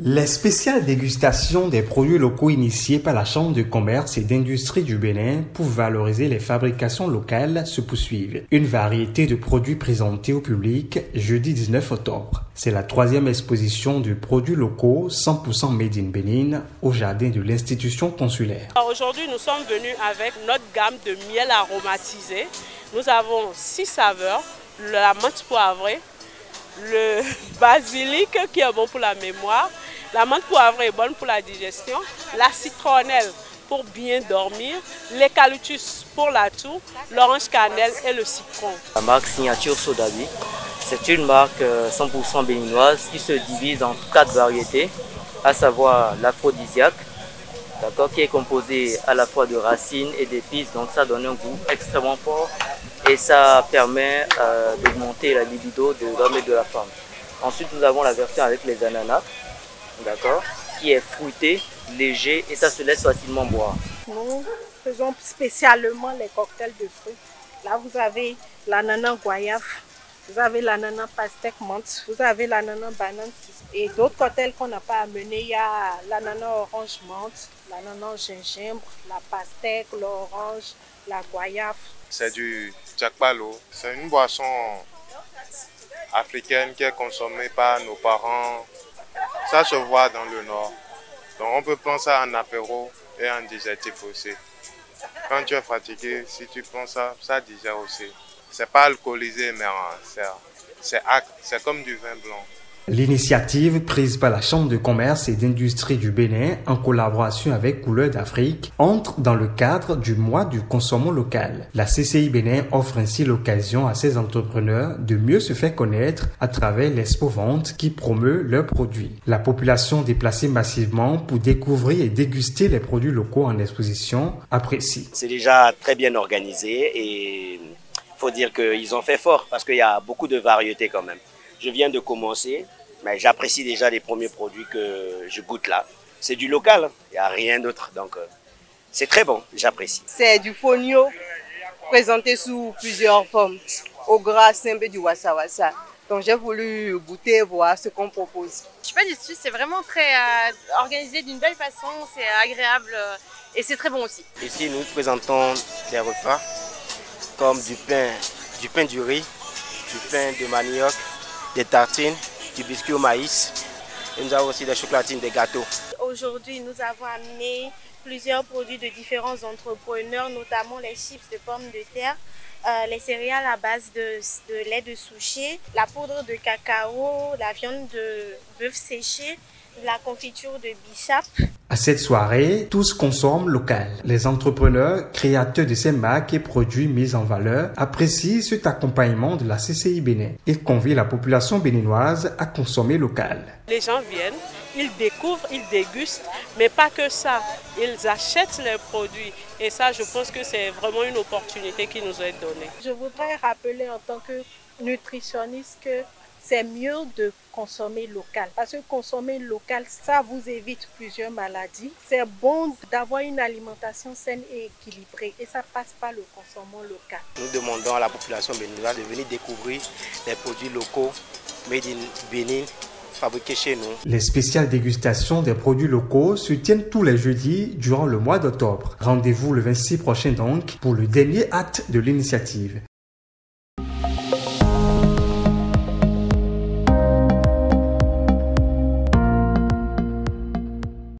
Les spéciales dégustations des produits locaux initiées par la Chambre de commerce et d'industrie du Bénin pour valoriser les fabrications locales se poursuivent. Une variété de produits présentés au public jeudi 19 octobre. C'est la troisième exposition de produits locaux 100% made in Bénin au jardin de l'institution consulaire. Aujourd'hui, nous sommes venus avec notre gamme de miel aromatisé. Nous avons six saveurs, la menthe poivrée, le basilic qui est bon pour la mémoire, la menthe poivrée est bonne pour la digestion. La citronnelle pour bien dormir. L'eucalyptus pour la toux. L'orange cannelle et le citron. La marque Signature Sodabi, c'est une marque 100% euh, béninoise qui se divise en quatre variétés, à savoir l'aphrodisiaque, qui est composé à la fois de racines et d'épices, donc ça donne un goût extrêmement fort et ça permet euh, d'augmenter la libido de l'homme et de la femme. Ensuite, nous avons la version avec les ananas, d'accord, qui est fruité, léger et ça se laisse facilement boire. Nous faisons spécialement les cocktails de fruits. Là, vous avez l'ananas goyave, vous avez l'ananas pastèque menthe, vous avez l'ananas banane et d'autres cocktails qu'on n'a pas amenés. Il y a l'ananas orange menthe, l'ananas gingembre, la pastèque, l'orange, la goyave. C'est du jakbalo. C'est une boisson africaine qui est consommée par nos parents ça se voit dans le nord. Donc on peut prendre ça en apéro et en digestif aussi. Quand tu es fatigué, si tu prends ça, ça digère aussi. C'est pas alcoolisé, mais c'est comme du vin blanc. L'initiative prise par la Chambre de commerce et d'industrie du Bénin en collaboration avec Couleur d'Afrique entre dans le cadre du mois du consommant local. La CCI Bénin offre ainsi l'occasion à ses entrepreneurs de mieux se faire connaître à travers l'expo vente qui promeut leurs produits. La population déplacée massivement pour découvrir et déguster les produits locaux en exposition apprécie. C'est déjà très bien organisé et faut dire qu'ils ont fait fort parce qu'il y a beaucoup de variétés quand même. Je viens de commencer, mais j'apprécie déjà les premiers produits que je goûte là. C'est du local, hein. il n'y a rien d'autre. Donc, euh, c'est très bon, j'apprécie. C'est du fonio présenté sous plusieurs formes, au gras simple du wassa wassa. Donc j'ai voulu goûter, voir ce qu'on propose. Je suis pas déçue, c'est vraiment très euh, organisé d'une belle façon, c'est agréable euh, et c'est très bon aussi. Ici nous présentons des repas comme du pain, du pain du riz, du pain de manioc, des tartines, du biscuit au maïs. Et nous avons aussi des chocolatines, des gâteaux. Aujourd'hui, nous avons amené plusieurs produits de différents entrepreneurs, notamment les chips de pommes de terre, euh, les céréales à base de, de, lait de souchet, la poudre de cacao, la viande de bœuf séché, la confiture de bichap. À cette soirée, tous consomment local. Les entrepreneurs, créateurs de ces marques et produits mis en valeur apprécient cet accompagnement de la CCI Bénin. Ils convient la population béninoise à consommer local. Les gens viennent, ils découvrent, ils dégustent, mais pas que ça. Ils achètent les produits. Et ça, je pense que c'est vraiment une opportunité qui nous est donnée. Je voudrais rappeler en tant que nutritionniste que c'est mieux de consommer local. Parce que consommer local, ça vous évite plusieurs maladies. C'est bon d'avoir une alimentation saine et équilibrée. Et ça passe par le consommation local. Nous demandons à la population béninoise de venir découvrir les produits locaux made in Bénin fabriqués chez nous. Les spéciales dégustations des produits locaux se tiennent tous les jeudis durant le mois d'octobre. Rendez-vous le 26 prochain donc pour le dernier acte de l'initiative.